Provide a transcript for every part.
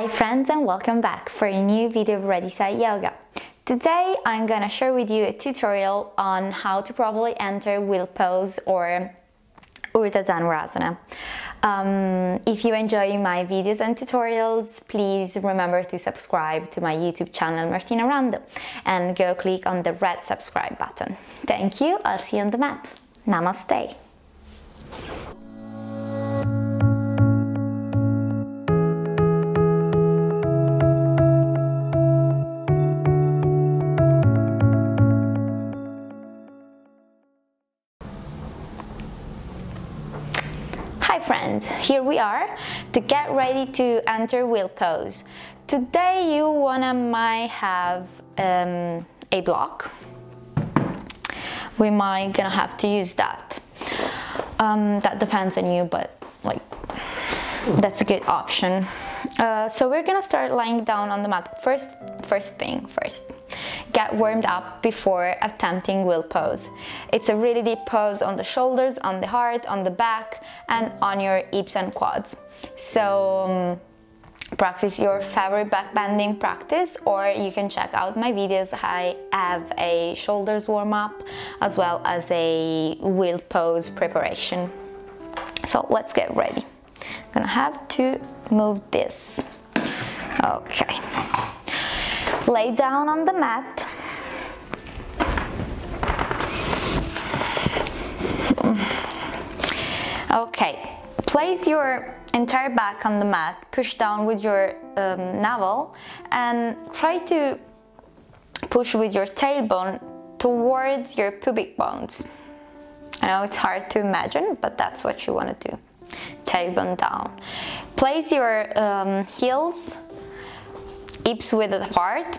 Hi friends and welcome back for a new video of Ready Set Yoga. Today I'm gonna share with you a tutorial on how to properly enter wheel pose or Urdhva Dhanurasana. Um, if you enjoy my videos and tutorials, please remember to subscribe to my YouTube channel Martina Rando and go click on the red subscribe button. Thank you, I'll see you on the mat. Namaste. Hi friends, here we are to get ready to enter wheel pose. Today you wanna might have um, a block. We might gonna have to use that. Um, that depends on you, but like that's a good option. Uh, so we're gonna start lying down on the mat. First, first thing first, get warmed up before attempting wheel pose. It's a really deep pose on the shoulders, on the heart, on the back, and on your hips and quads. So um, practice your favorite back bending practice or you can check out my videos. I have a shoulders warm up as well as a wheel pose preparation. So let's get ready. I'm gonna have to move this. Okay lay down on the mat. Okay place your entire back on the mat push down with your um, navel and try to push with your tailbone towards your pubic bones. I know it's hard to imagine but that's what you want to do. Tailbone down. Place your um, heels hips width apart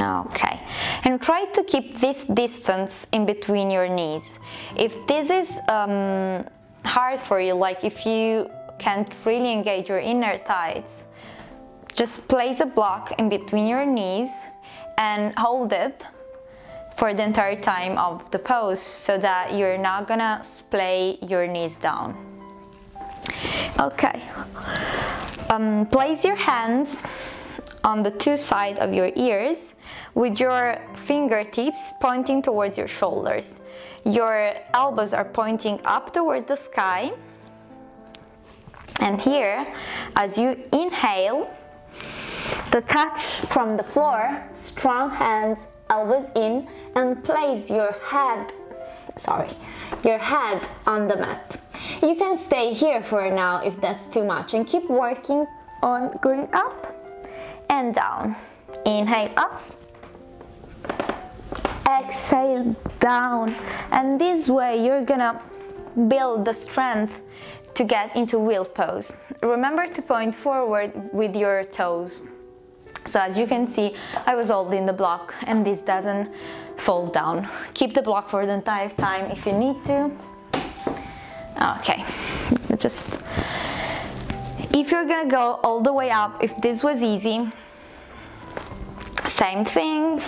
okay. And try to keep this distance in between your knees. If this is um, hard for you like if you can't really engage your inner thighs just place a block in between your knees and hold it for the entire time of the pose so that you're not gonna splay your knees down. Okay um, place your hands on the two sides of your ears with your fingertips pointing towards your shoulders. Your elbows are pointing up toward the sky. And here, as you inhale, the touch from the floor, strong hands, elbows in, and place your head, sorry, your head on the mat. You can stay here for now if that's too much and keep working on going up and down. Inhale up, exhale down, and this way you're gonna build the strength to get into wheel pose. Remember to point forward with your toes. So as you can see, I was holding the block and this doesn't fall down. Keep the block for the entire time if you need to. Oh, okay, just if you're gonna go all the way up, if this was easy, same thing,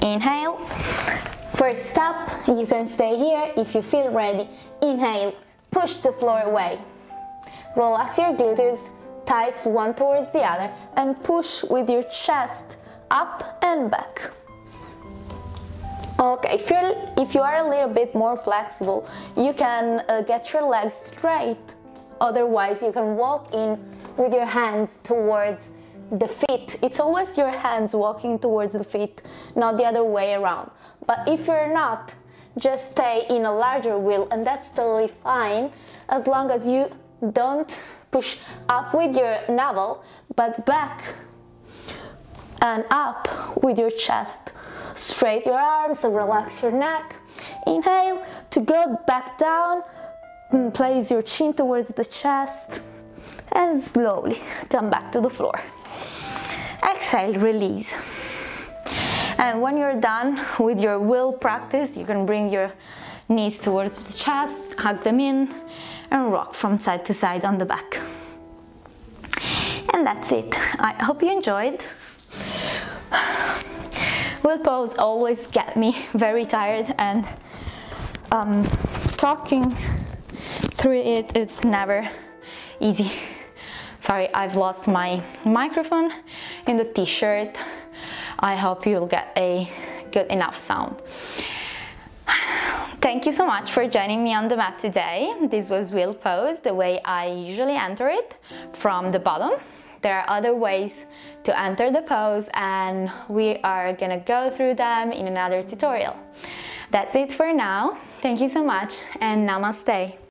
inhale. First step, you can stay here if you feel ready. Inhale, push the floor away. Relax your glutes, tights one towards the other, and push with your chest up and back. Okay, if, you're, if you are a little bit more flexible, you can uh, get your legs straight. Otherwise, you can walk in with your hands towards the feet. It's always your hands walking towards the feet, not the other way around. But if you're not, just stay in a larger wheel and that's totally fine as long as you don't push up with your navel, but back and up with your chest. Straight your arms and relax your neck. Inhale to go back down. Hmm, place your chin towards the chest and slowly come back to the floor. Exhale, release. And when you're done with your wheel practice, you can bring your knees towards the chest, hug them in, and rock from side to side on the back. And that's it. I hope you enjoyed. Wheel pose always get me very tired and um, talking through it, it's never easy. Sorry, I've lost my microphone in the t-shirt. I hope you'll get a good enough sound. Thank you so much for joining me on the mat today. This was wheel pose, the way I usually enter it, from the bottom. There are other ways to enter the pose and we are gonna go through them in another tutorial. That's it for now. Thank you so much and namaste.